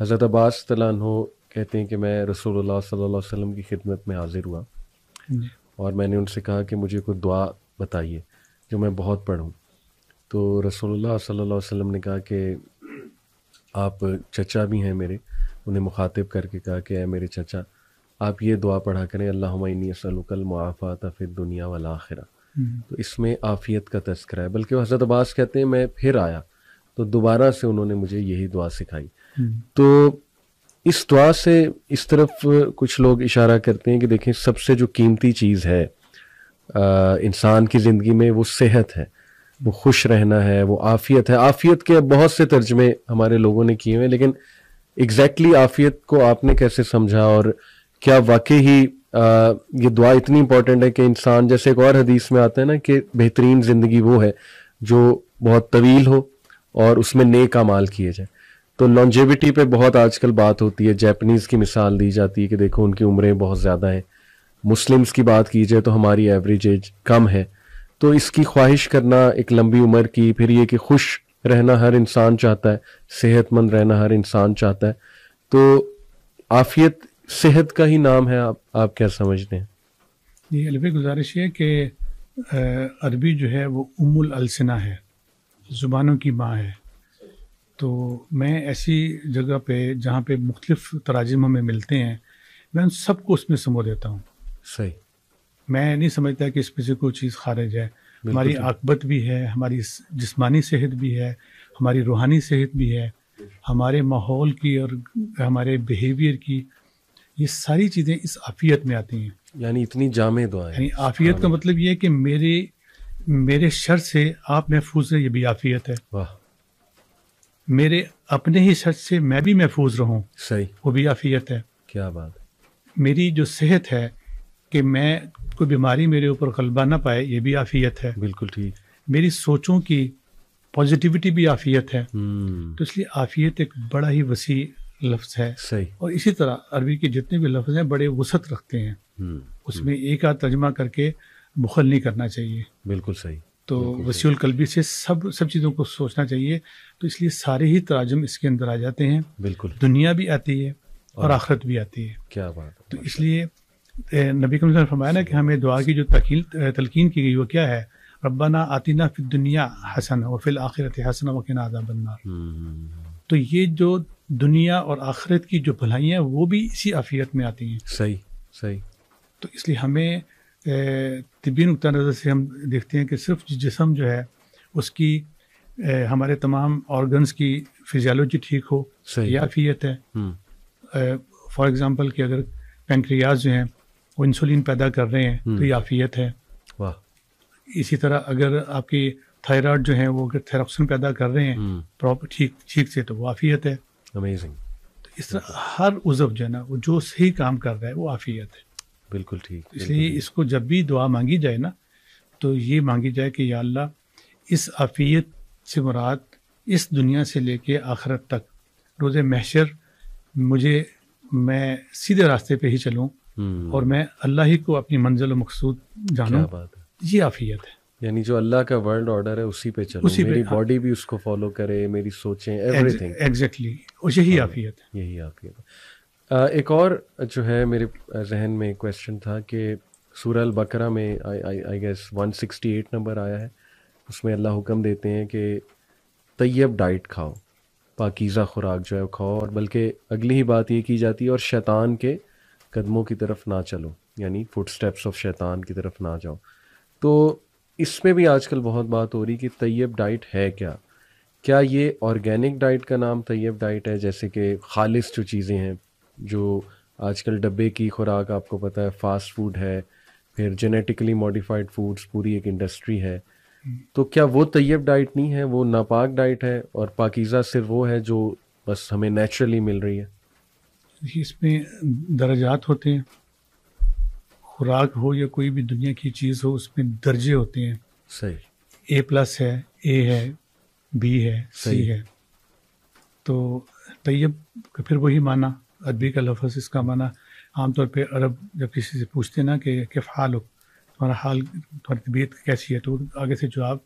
हज़रत अब्बास तलान कहते हैं कि मैं रसूलुल्लाह सल्लल्लाहु अलैहि वसल्लम की खिदमत में हाजिर हुआ। और मैंने उनसे कहा कि मुझे कोई दुआ बताइए जो मैं बहुत पढ़ूँ। तो रसोल्ला सल्लल्लाहु अलैहि वसल्लम ने कहा कि आप चचा भी हैं मेरे। उन्हें मुखातिब करके कहा कि मेरे चचा आप ये दुआ पढ़ा करें अल्लाह असलकल मुआफ़ात फ़िर दुनिया वाला आखिरा। हम्म। तो इसमें आफ़ियत का तस्करा है। बल्कि हज़रत अब्बास कहते हैं मैं फिर आया तो दोबारा से उन्होंने मुझे यही दुआ सिखाई हम्म। तो इस दुआ से इस तरफ़ कुछ लोग इशारा करते हैं कि देखें सबसे जो कीमती चीज़ है इंसान की ज़िंदगी में वो सेहत है वो खुश रहना है वो आफियत है आफियत के बहुत से तर्जमे हमारे लोगों ने किए हुए लेकिन एग्जैक्टली exactly आफियत को आपने कैसे समझा और क्या वाकई ही आ, ये दुआ इतनी इंपॉर्टेंट है कि इंसान जैसे एक और हदीस में आता है ना कि बेहतरीन ज़िंदगी वो है जो बहुत तवील हो और उसमें नेक माल किए जाए। तो लॉन्जेविटी पे बहुत आजकल बात होती है। जैपनीज़ की मिसाल दी जाती है कि देखो, उनकी उम्रें बहुत ज़्यादा हैं। मुस्लिम्स की बात की जाए तो हमारी एवरेज एज कम है। तो इसकी ख्वाहिश करना एक लंबी उम्र की, फिर ये कि खुश रहना हर इंसान चाहता है, सेहतमंद रहना हर इंसान चाहता है। तो आफियत, सेहत का ही नाम है, आप आप क्या समझते हैं? जी अलवी गुजारिश है कि अरबी जो है वो उमुल अलसना है। ज़ुबानों की माँ है। तो मैं ऐसी जगह पे जहाँ पे मुख्तलिफ़ तराजिम हमें मिलते हैं मैं उन सबको उसमें समो देता हूँ। सही। मैं नहीं समझता कि इसमें से कोई चीज़ खारिज है। हमारी आकबत भी है हमारी जिस्मानी सेहत भी है हमारी रूहानी सेहत भी है हमारे माहौल की और हमारे बिहेवियर की ये सारी चीज़ें इस आफियत में आती हैं। यानी इतनी जामे दुआ यानी आफियत का मतलब ये है कि मेरे मेरे शर से आप महफूज हैं ये भी आफियत है। वाह। मेरे अपने ही शर से मैं भी महफूज रहूँ सही। वो भी आफियत है। क्या बात मेरी जो सेहत है कि मैं कोई बीमारी मेरे ऊपर गलबा ना पाए ये भी आफियत है। बिल्कुल ठीक। मेरी सोचों की पॉजिटिविटी भी आफियत है। हम्म। तो इसलिए आफियत एक बड़ा ही वसी लफ्ज है। सही। और इसी तरह अरबी के जितने भी लफ्ज हैं बड़े वसत रखते हैं। हम्म, उसमें। एक आध तर्जमा करके मुखल नहीं करना चाहिए। बिल्कुल सही। तो वसील कलबी से सब सब चीज़ों को सोचना चाहिए। तो इसलिए सारे ही तराजम इसके अंदर आ जाते हैं। बिल्कुल। दुनिया भी आती है और आखरत भी आती है। क्या बात तो इसलिए नबी कम फरमाया ना कि हमें दुआ की जो तकील तलकीन की गई वो क्या है? रब्बाना आतिना फिर दुनिया हसन और फिर आखिरत हसन वकिन आदा बनना तो ये जो दुनिया और आखिरत की जो भलाइयाँ वो भी इसी आफियत में आती हैं। सही सही। तो इसलिए हमें तिबी नुक़ नज़र से हम देखते हैं कि सिर्फ़ जिसम जो है उसकी ए, हमारे तमाम ऑर्गन्स की फिजियोलॉजी ठीक हो आफियत है। For hmm. एग्ज़ाम्पल कि अगर पेंक्रियाज जो हैं वो इंसुलिन पैदा कर रहे हैं तो हम्म। ये आफियत है। वाह। इसी तरह अगर आपकी थायराइड जो है वो अगर थेरोक्सिन पैदा कर रहे हैं प्रॉपर हम्म। ठीक ठीक से तो वो आफियत है। अमेजिंग तो इस तरह हर उजब जो है ना वो जो सही काम कर रहा है वो आफियत है। बिल्कुल ठीक इसलिए इसको जब भी दुआ मांगी जाए ना तो ये मांगी जाए कि या अल्लाह इस आफियत से मुराद इस दुनिया से लेके आखरत तक रोज़ महशर मुझे मैं सीधे रास्ते पे ही चलूँ हम्म। और मैं अल्लाह ही को अपनी मंजिल मकसूद जानूँ ये आफियत है। यानी जो अल्लाह का वर्ल्ड ऑर्डर है उसी पे चलो उसी मेरी बॉडी हाँ। भी उसको फॉलो करे मेरी सोचें एवरीथिंग एग्जैक्टली यही हाँ, आफियत है। यही आफियत है। एक और जो है मेरे जहन में क्वेश्चन था कि सूरह अल बकरा में आई गेस 168 नंबर आया है। उसमें अल्लाह हुक्म देते हैं कि तैयब डाइट खाओ, पाकिज़ा खुराक जो है खाओ और बल्कि अगली ही बात ये की जाती है और शैतान के कदमों की तरफ़ ना चलो, यानी फुट स्टेप्स ऑफ़ शैतान की तरफ़ ना जाओ। तो इसमें भी आजकल बहुत बात हो रही कि तैयब डाइट है क्या? क्या ये ऑर्गेनिक डाइट का नाम तैयब डाइट है? जैसे कि खालिश जो चीज़ें हैं जो आजकल डब्बे की खुराक आपको पता है फास्ट फ़ूड है फिर जेनेटिकली मॉडिफाइड फूड्स पूरी एक इंडस्ट्री है। तो क्या वो तैयब डाइट नहीं है वो नापाक डाइट है और पाकिज़ा सिर्फ़ वो है जो बस हमें नेचुरली मिल रही है? इसमें दर्जात होते हैं। खुराक हो या कोई भी दुनिया की चीज़ हो उसमें दर्जे होते हैं। सही। ए प्लस है ए है बी है सी है। तो तैयब फिर वही माना। अरबी का लफ्ज़ इसका माना आमतौर पे अरब जब किसी से पूछते ना कि किफ हाल हो तुम्हारा हाल तुम्हारी तबीयत कैसी है तो आगे से जवाब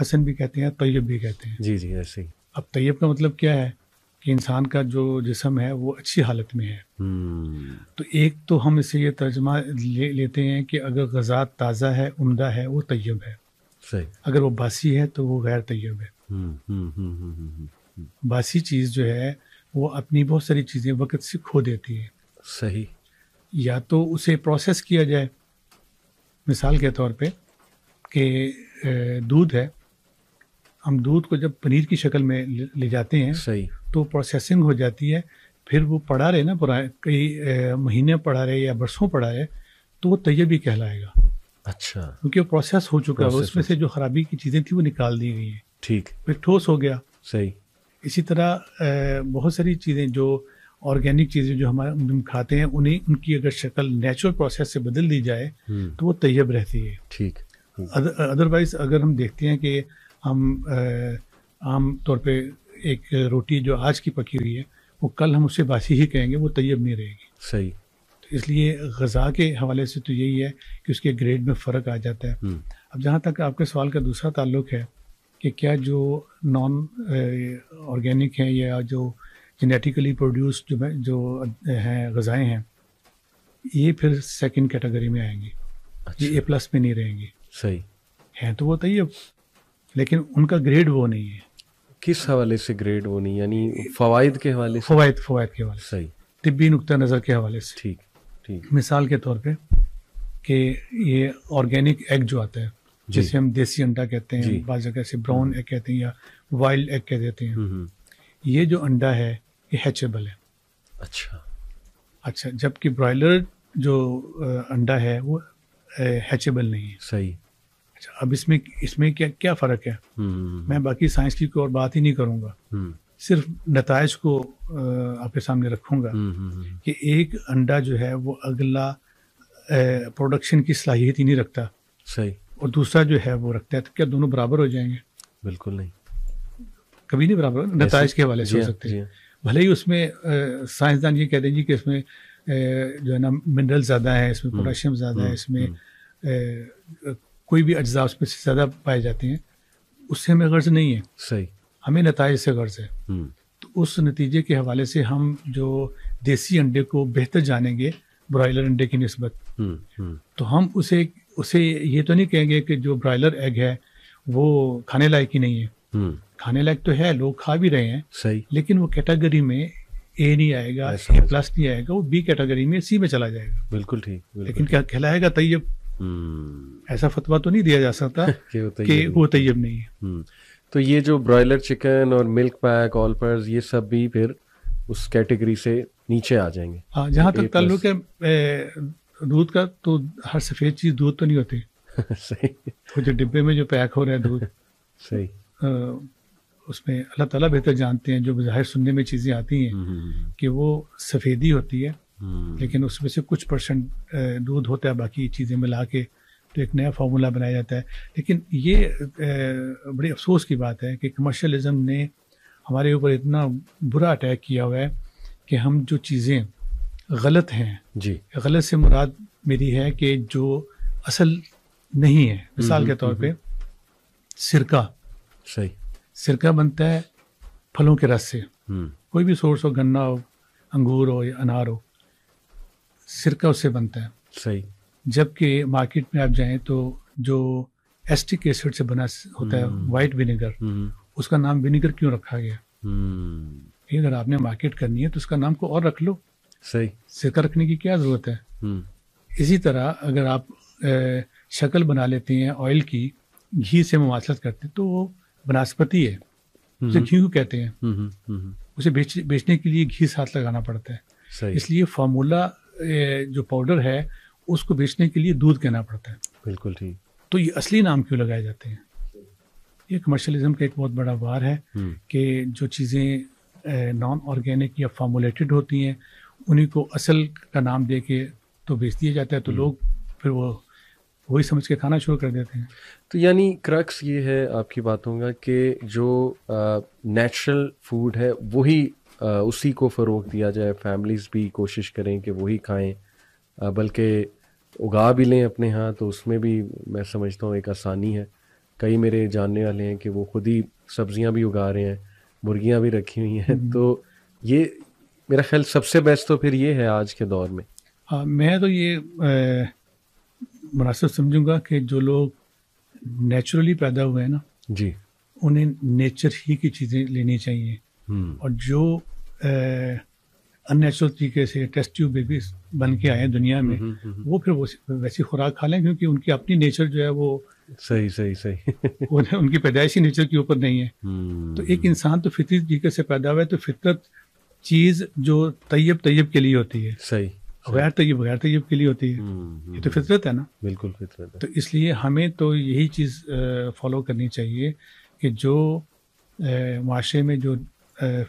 हसन भी कहते हैं तैयब भी कहते हैं। जी जी ऐसे ही। अब तैयब का मतलब क्या है? कि इंसान का जो जिसम है वो अच्छी हालत में है। हम्म। तो एक तो हम इसे ये तर्जमा ले लेते हैं कि अगर गज़ा ताज़ा है उमदा है वो तैयब है। सही। अगर वो बासी है तो वो गैर तैयब है। हम्म, हम्म, बासी चीज़ जो है वो अपनी बहुत सारी चीज़ें वक्त से खो देती है। सही। या तो उसे प्रोसेस किया जाए मिसाल के तौर पे कि दूध है हम दूध को जब पनीर की शक्ल में ले जाते हैं सही। तो प्रोसेसिंग हो जाती है फिर वो पड़ा रहे ना पुरा कई महीने पड़ा रहे या बरसों पड़ा रहे तो वो तैयब कहलाएगा। अच्छा। क्योंकि वो प्रोसेस हो चुका है उसमें से जो खराबी की चीज़ें थी वो निकाल दी गई हैं। ठीक। फिर ठोस हो गया। सही। इसी तरह बहुत सारी चीज़ें जो ऑर्गेनिक चीज़ें जो हमारे हम खाते हैं उन्हें उनकी अगर शक्ल नेचुरल प्रोसेस से बदल दी जाए हम्म। तो वो तैयब रहती है। ठीक। अदरवाइज़ अगर हम देखते हैं कि हम आम तौर पे एक रोटी जो आज की पकी हुई है वो कल हम उसे बासी ही कहेंगे वो तैयब नहीं रहेगी। सही। तो इसलिए गज़ा के हवाले से तो यही है कि उसके ग्रेड में फ़र्क आ जाता है। हम्म। अब जहाँ तक आपके सवाल का दूसरा ताल्लुक है कि क्या जो नॉन ऑर्गेनिक हैं या जो जेनेटिकली प्रोड्यूस जो जो हैं गज़ाएँ हैं ये फिर सेकंड कैटेगरी में आएँगी। ये ए अच्छा प्लस में नहीं रहेंगी। सही। हैं तो वो तैयब लेकिन उनका ग्रेड वो नहीं है। किस हवाले से ग्रेड वो नहीं यानी फवाइद के हवाले से? फवायद फवायद के हवाले सही। तिब्बी नुक्ता नज़र के हवाले से। ठीक ठीक। मिसाल के तौर पे कि ये ऑर्गेनिक एग जो आता है। जिसे हम देसी अंडा कहते हैं बाज़ जगह से ब्राउन एग कहते हैं या वाइल्ड एग कह देते हैं। हम्म हम्म, ये जो अंडा है ये हैचेबल है। अच्छा। अच्छा जबकि ब्रॉयलर जो अंडा है वो हैचेबल नहीं है। सही। अच्छा अब इसमें इसमें क्या क्या फ़र्क है? हम्म मैं बाकी साइंस की कोई और बात ही नहीं करूँगा। हम्म। सिर्फ़ नतज को आपके सामने रखूँगा हम्म, हम्म, हम्म, कि एक अंडा जो है वो अगला प्रोडक्शन की सलाहियत ही नहीं रखता। सही। और दूसरा जो है वो रखता है तो क्या दोनों बराबर हो जाएँगे? बिल्कुल नहीं। कभी नहीं बराबर नतज के हवाले से हो हाँ, सकते हैं। हाँ, भले ही उसमें साइंसदान ये कह दें जी कि इसमें जो है ना मिनरल ज़्यादा है इसमें हम्म, पोटाशियम ज़्यादा है हम्म, इसमें कोई भी अज्जा उसमें से ज़्यादा पाए जाते हैं उससे हमें गर्ज नहीं है। सही। हमें नतज से गर्ज है। हम्म। तो उस नतीजे के हवाले से हम जो देसी अंडे को बेहतर जानेंगे ब्रॉयलर अंडे की नस्बत। हम्म हम्म। तो हम उसे उसे ये तो नहीं कहेंगे कि जो ब्रॉयलर एग है वो खाने लायक ही नहीं है। हम्म। खाने लायक तो है लोग खा भी रहे हैं। सही। लेकिन वो कैटेगरी में ए नहीं आएगा ए प्लस नहीं आएगा वो बी कैटेगरी में सी में चला जाएगा। बिल्कुल ठीक लेकिन क्या कहलाएगा तैयब? हम्म। ऐसा फतवा तो नहीं दिया जा सकता कि वो तैयब नहीं है। हम्म। तो ये जो ब्रॉयलर चिकन और मिल्क पैक ऑल पर्स ये सब भी फिर उस कैटेगरी से नीचे आ जाएँगे। हाँ जहाँ तक ताल्लुक है दूध का तो हर सफ़ेद चीज़ दूध तो नहीं होती। सही। वो जो डिब्बे में जो पैक हो रहा है दूध सही। अ, उसमें अल्लाह ताला बेहतर जानते हैं जो बाहर सुनने में चीज़ें आती हैं हम्म, हम्म, कि वो सफ़ेदी होती है हम्म, लेकिन उसमें से कुछ परसेंट दूध होता है बाकी चीज़ें मिला के तो एक नया फार्मूला बनाया जाता है। लेकिन ये बड़ी अफसोस की बात है कि कमर्शलिज्म ने हमारे ऊपर इतना बुरा अटैक किया हुआ है कि हम जो चीज़ें गलत हैं। जी। गलत से मुराद मेरी है कि जो असल नहीं है मिसाल के तौर पे सिरका। सही। सिरका बनता है फलों के रस से। हम्म। कोई भी सोर्स हो गन्ना हो अंगूर हो या अनार हो सिरका उससे बनता है। सही। जबकि मार्केट में आप जाएँ तो जो एस्टिक एसिड से बना होता है हम्म। वाइट विनेगर हम्म। उसका नाम विनेगर क्यों रखा गया? हम्म। अगर आपने मार्केट करनी है तो उसका नाम को और रख लो। सही। सिरका रखने की क्या ज़रूरत है? हम्म। इसी तरह अगर आप शक्ल बना लेते हैं ऑयल की घी से मुमासलत करते हैं तो वो वनस्पति है। उसे हम्म, घी क्यों कहते हैं। हम्म, उसे बेच बेचने के लिए घी साथ लगाना पड़ता है। इसलिए फार्मूला जो पाउडर है उसको बेचने के लिए दूध कहना पड़ता है। बिल्कुल ठीक। तो ये असली नाम क्यों लगाए जाते हैं? ये कमर्शलिज्म का एक बहुत बड़ा वार है कि जो चीज़ें नॉन ऑर्गेनिक या फार्मूलेटेड होती हैं उन्हीं को असल का नाम दे के तो बेच दिया जाता है तो लोग फिर वो वही समझ के खाना शुरू कर देते हैं। तो यानी क्रक्स ये है आपकी बातों का कि जो नेचुरल फ़ूड है वही उसी को फ़रोग दिया जाए। फैमिलीज़ भी कोशिश करें कि वही खाएँ बल्कि उगा भी लें अपने यहाँ तो उसमें भी मैं समझता हूँ एक आसानी है। कई मेरे जानने वाले हैं कि वो खुद ही सब्ज़ियाँ भी उगा रहे हैं मुर्गियाँ भी रखी हुई हैं तो ये मेरा ख्याल सबसे बेस्ट तो फिर ये है आज के दौर में। हाँ मैं तो ये मुनासिब समझूँगा कि जो लोग नेचुरली पैदा हुए हैं ना जी। उन्हें नेचर ही की चीज़ें लेनी चाहिए। हम्म। और जो अननेचुरल तरीके से टेस्ट ट्यूब बेबीज बन के आए हैं दुनिया में हम्म, हम्म, वो फिर वो वैसी खुराक खा लें क्योंकि उनकी अपनी नेचर जो है वो सही सही सही। उनकी पैदाइशी नेचर के ऊपर नहीं है। तो एक इंसान तो फितरी तरीके से पैदा हुआ है तो फितरत चीज़ जो तैयब तैयब के लिए होती है। सही गैर तैयब गैर तैयब के लिए होती है। हम्म, ये तो फितरत है ना? बिल्कुल फितरत है। तो इसलिए हमें तो यही चीज़ फॉलो करनी चाहिए कि जो माशरे में जो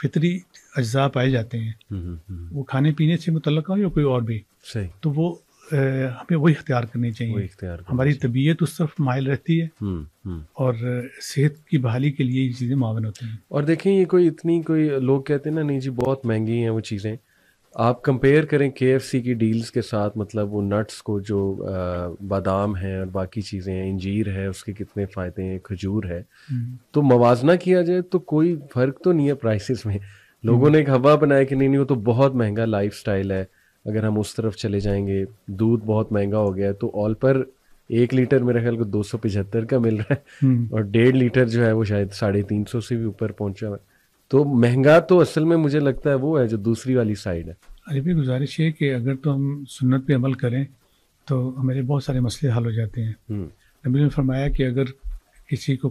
फितरी अज्जा पाए जाते हैं हम्म, हम्म, हम्म, वो खाने पीने से मुतल हो या कोई और भी? सही। तो वो हमें वही इख्तियार करनी चाहिए। इख्तियार हमारी तबीयत उस तरफ़ माइल रहती है हम्म, हम्म। और सेहत की बहाली के लिए ये चीज़ें मावन होती हैं। और देखें ये कोई इतनी कोई लोग कहते हैं ना नहीं जी बहुत महँगी हैं वो चीज़ें। आप कंपेयर करें के की डील्स के साथ मतलब वो नट्स को जो बादाम है और बाकी चीज़ें हैं इंजीर है उसके कितने फ़ायदे हैं खजूर है। तो मवाजना किया जाए तो कोई फ़र्क तो नहीं है प्राइसेस में। लोगों ने एक हवा बनाया कि नहीं नहीं वो तो बहुत महँगा लाइफ है। अगर हम उस तरफ़ चले जाएँगे दूध बहुत महँगा हो गया है तो ऑल पर एक लीटर मेरे ख्याल को दो सौ पिछहत्तर का मिल रहा है हम्म, और डेढ़ लीटर जो है वो शायद साढ़े तीन सौ से भी ऊपर पहुँचा हुआ है। तो महँगा तो असल में मुझे लगता है वो है जो दूसरी वाली साइड है। अरे भी गुजारिश है कि अगर तो हम सुन्नत पे अमल करें तो हमारे बहुत सारे मसले हल हो जाते हैं। हम्म, नबी ने फरमाया कि अगर किसी को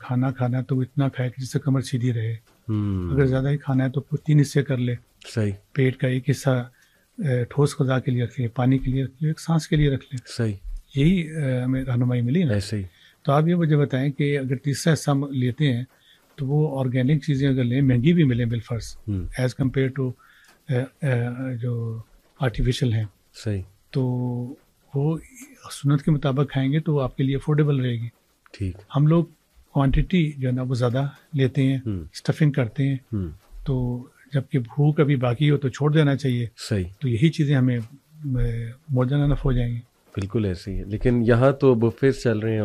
खाना खाना है तो वो इतना खाए कि जिससे कमर सीधी रहे। हम्म, अगर ज़्यादा ही खाना है तो तीन हिस्से कर ले। सही। पेट का एक हिस्सा ठोस गजा के लिए रख ले पानी के लिए रख ले एक सांस के लिए रख ले सही। यही हमें रहनुमाई मिली ना। ऐसे ही। तो आप ये मुझे बताएँ कि अगर तीसरा हिस्सा लेते हैं तो वो ऑर्गेनिक चीज़ें अगर लें महँगी भी मिलें बिलफर्स हम्म, एज़ कंपेयर टू जो आर्टिफिशियल हैं। सही। तो वो सुनत के मुताबिक खाएँगे तो आपके लिए अफोर्डेबल रहेगी। ठीक। हम लोग क्वांटिटी जो है ना वो ज़्यादा लेते हैं हम्म, स्टफिंग करते हैं। हम्म, तो जबकि भूख अभी बाकी हो तो छोड़ देना चाहिए। सही। तो यही चीज़ें हमें मोर देन अनफ हो जाएँगी। बिल्कुल ऐसे ही। है लेकिन यहाँ तो बुफेस चल रहे हैं